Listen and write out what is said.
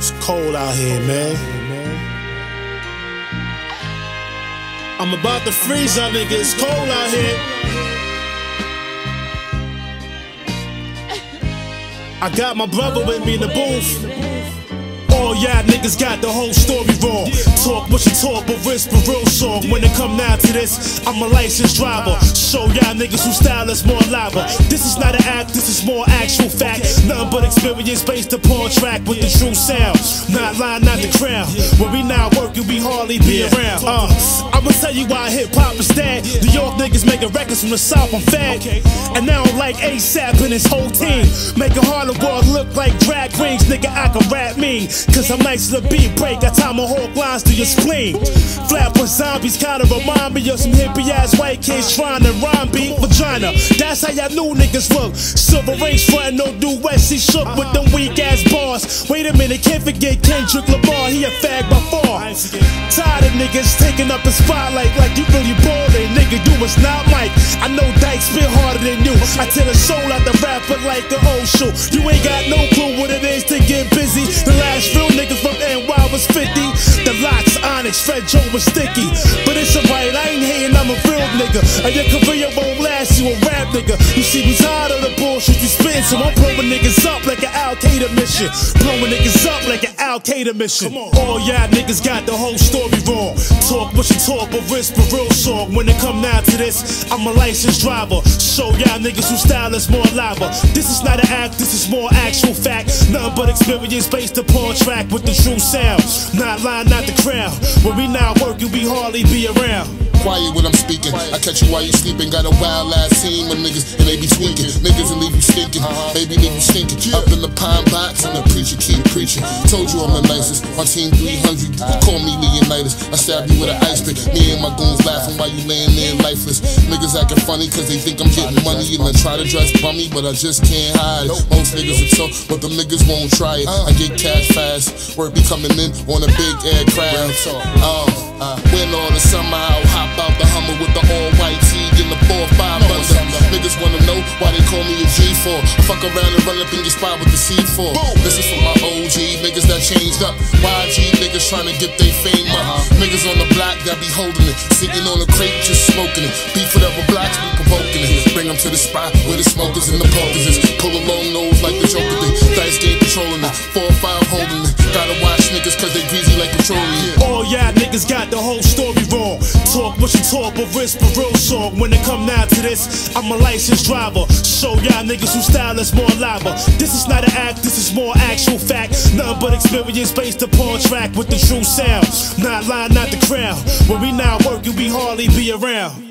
It's cold out here, man. I'm about to freeze out, nigga. It's cold out here. I got my brother with me in the booth. All y'all niggas got the whole story wrong. Talk what you talk, but risk real song. When it come down to this, I'm a licensed driver. Show y'all niggas who style is more lava. This is not an act, this is more actual fact. Nothing but experience based upon track with the true sound. Not line, not the crown. When we not working, we hardly be around. Uh, I'ma tell you why hip hop is dead. New York niggas making records from the south, I'm fed. And now I'm like ASAP and his whole team. Making Harlem World look like drag queens, nigga. I can rap mean. Cause I'm nice to the beat break. I tie my hawk lines to your spleen. Flatbush Zombies kinda remind me of some hippie ass white kids trying to rhyme beat vagina. That's how y'all new niggas look. Silver rings frontin' no do West. He shook with them weak ass bars. Wait a minute, can't forget Kendrick Lamar. He a fag by far. Niggas taking up the spotlight like you really ballin'. Nigga, you was not Mike. I know Dyke spit harder than you. I tell the soul out the rapper like the old shoe. You ain't got no clue what it is to get busy. The last real niggas from NY was 50. The LOX, Onyx, Fat Joe was sticky. But it's alright, I ain't hating, I'm a real nigga. And your career won't last, you a rap nigga. You see, we tired of the bullshit you spin, so I'm blowing niggas up like an Al Qaeda mission. Blowing niggas up like an Al Qaeda mission. All y'all niggas got the whole story. Talk what you talk, but risk for real song. When it come down to this, I'm a licensed driver. Show y'all niggas who style is more lava. This is not an act, this is more actual fact. Nothing but experience based upon track with the true sound. Not lying, not the crown. When we not working, we hardly be around. Quiet when I'm speaking. I catch you while you sleeping. Got a wild ass team of niggas and they be tweaking. Niggas and leave you stinking. Uh-huh. Baby, leave you stinking. Up in the pine box and the preacher keep preaching. Told you I'm the nicest. My team 300. Call me I stab you with an ice pick. Me and my goons laughing while you laying there lifeless. Niggas acting funny cause they think I'm getting money and I try to dress bummy, but I just can't hide it. Most niggas are tough, but the niggas won't try it. I get cash fast. Work be coming in on a big aircraft. Uh, win all the summer, I'll hop out call me a G4. Fuck around and run up in your spot with the C4. This is for my OG niggas that changed up. YG niggas trying to get their fame up. Uh-huh. Niggas on the block that be holding it. Sitting on a crate just smoking it. Beef it up with blacks, be provoking it. Bring them to the spot where the smokers and the pokers is. Pull a long nose like the Joker did. Dice game controlling it. Four or five holding it. Gotta watch niggas cause they greasy like petroleum. All y'all niggas got the whole story. Talk but risk for real song. When it come down to this, I'm a licensed driver. Show y'all niggas who style is more lava. This is not an act, this is more actual fact. Nothing but experience based upon track with the true sound. Not line, not the crown. When we not working, we hardly be around.